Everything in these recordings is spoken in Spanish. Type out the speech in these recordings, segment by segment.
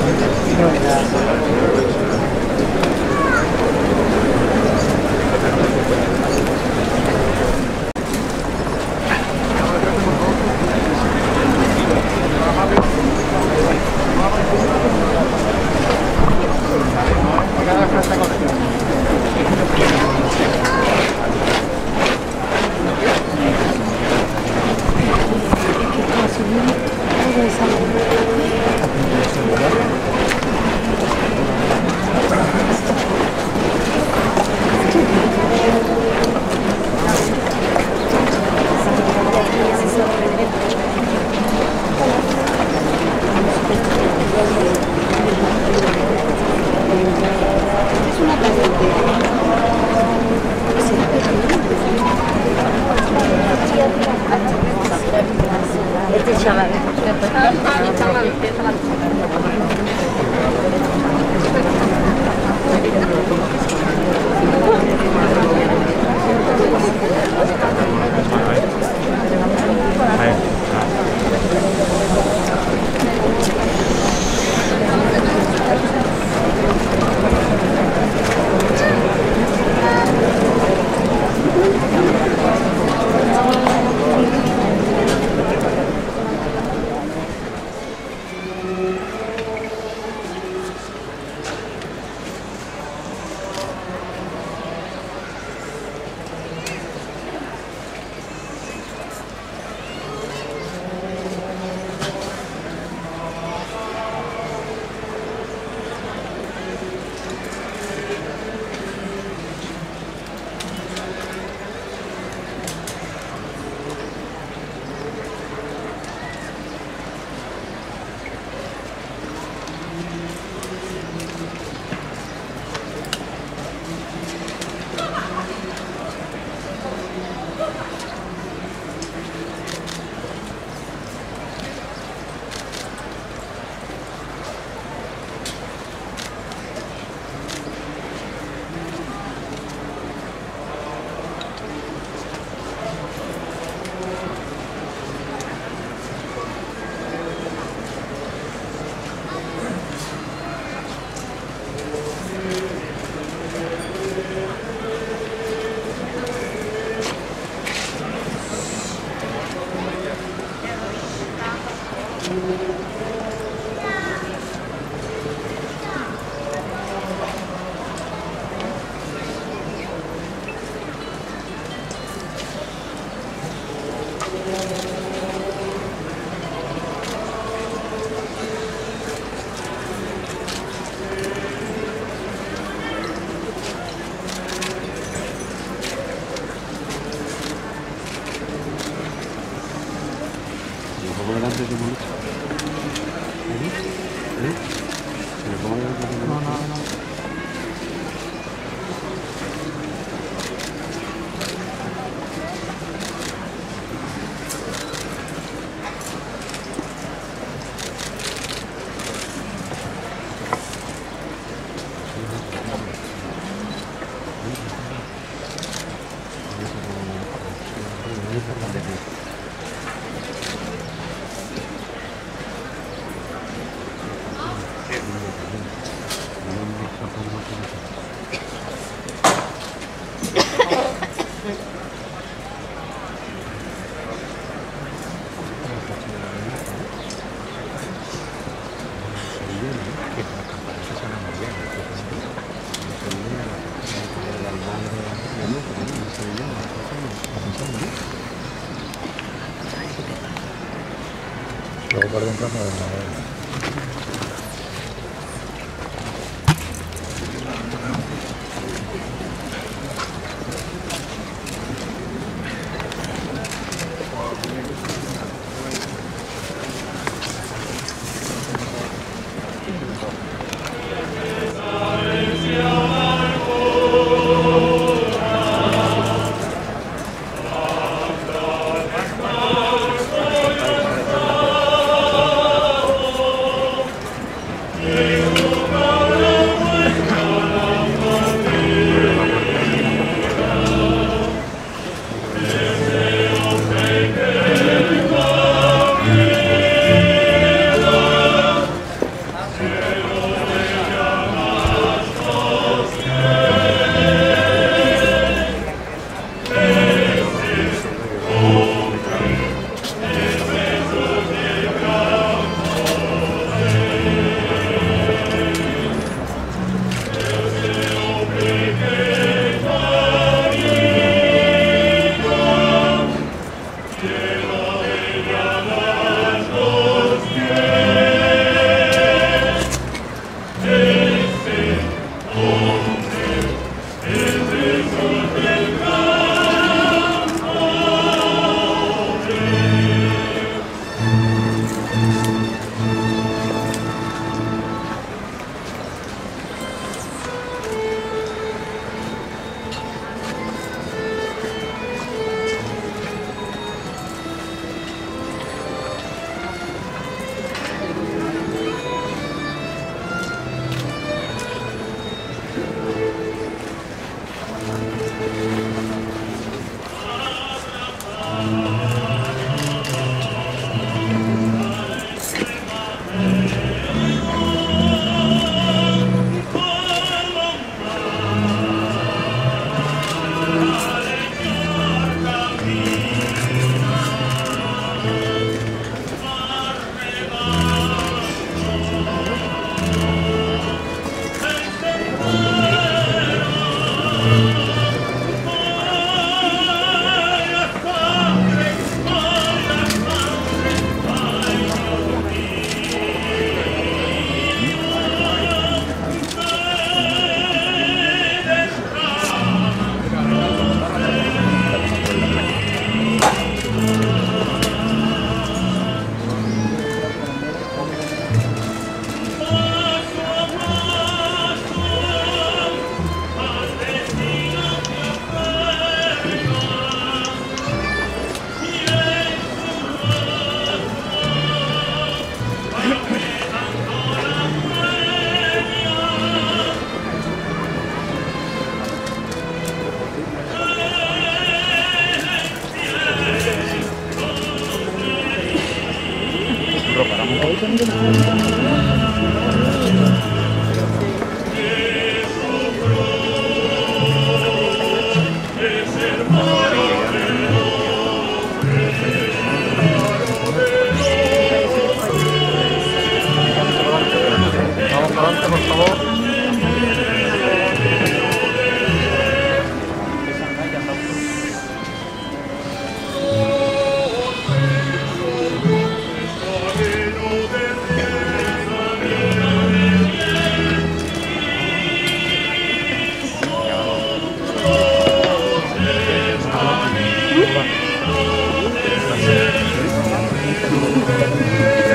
Right.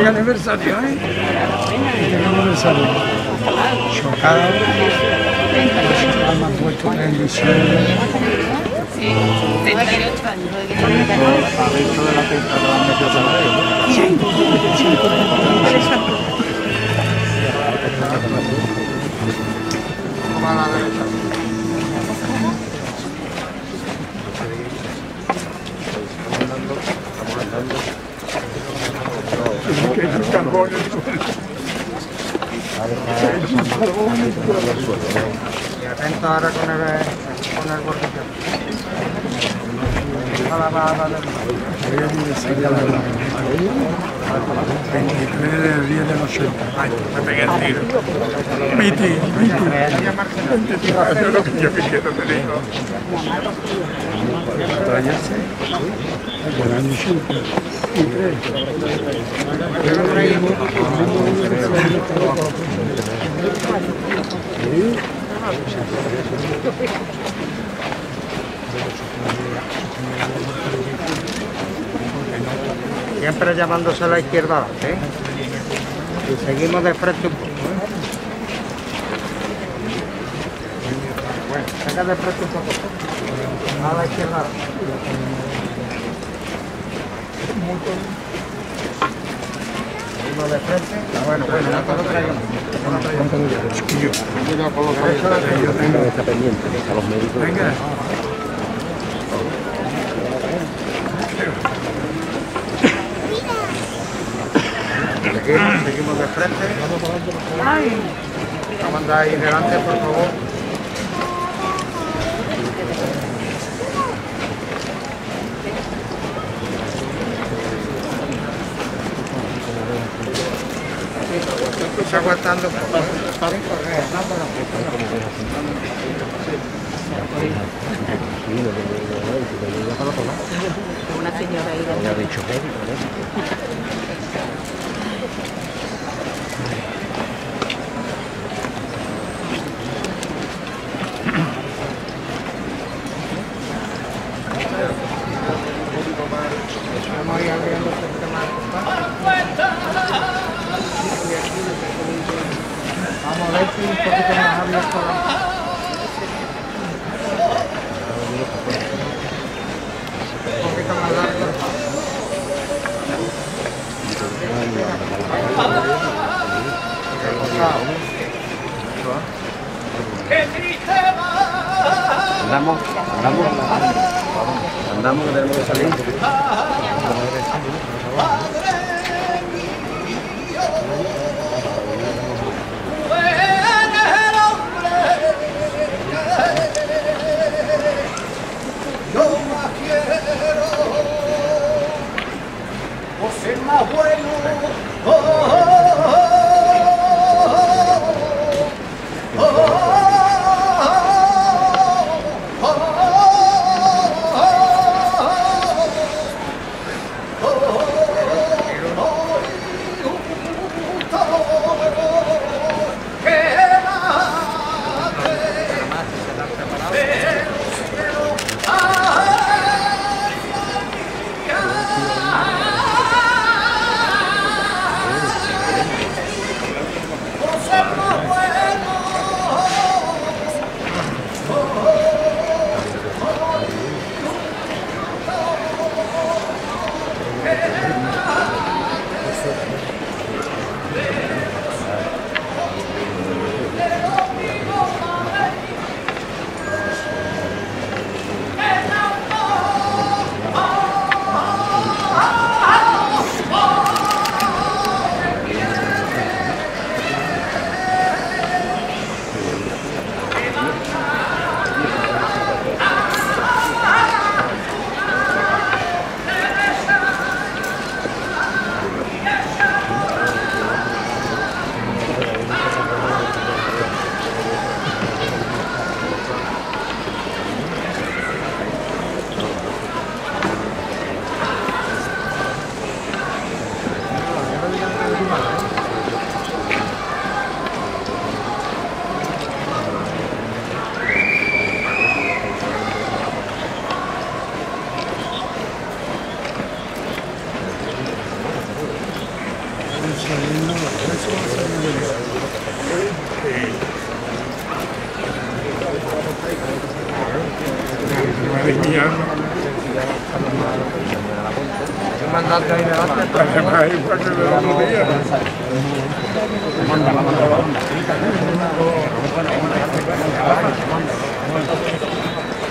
Este aniversario, ¿eh? Este aniversario. Chocado. Años. De la fiesta lo la sí carbón en el suelo. Y atento ahora con el, con el gordito. De la 23 del 10 del 80. Ay, me pegué el tiro. Miti, miti. Veinticinco años lo que yo quisiera tener. ¿Cuántos años? Del año 83. Siempre llamándose a la izquierda, ¿eh? Y seguimos de frente un poco. ¿eh? Bueno, saca de frente un poco. A la izquierda. Seguimos de frente. Bueno, bueno, no. Eso, Yo tengo. Pendiente, a los médicos. Venga. Seguimos, seguimos de frente. Vamos a andar ahí delante, por favor. Se aguantando. Una señora ahí Ya ha dicho médico, ¿no? Vamos a ir abriendo un poquito más. Vamos a ver si un poquito más abierto. la- Un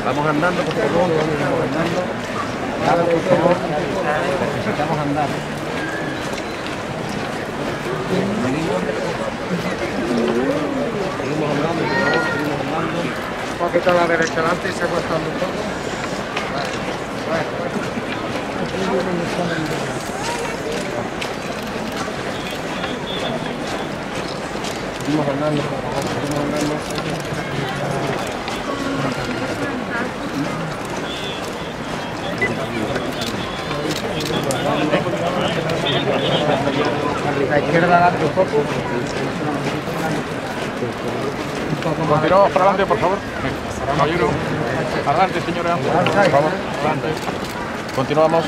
Vamos andando, por favor, vamos andando. Vamos, por favor. Necesitamos andar. Seguimos andando, por favor, seguimos andando. Un poquito a la derecha delante y se acostando un poco. Bueno, bueno. Seguimos favor, seguimos andando. A la izquierda adelante un poco. Continuamos para adelante, por favor. Caballero. Adelante, señora. Por favor, adelante. Continuamos.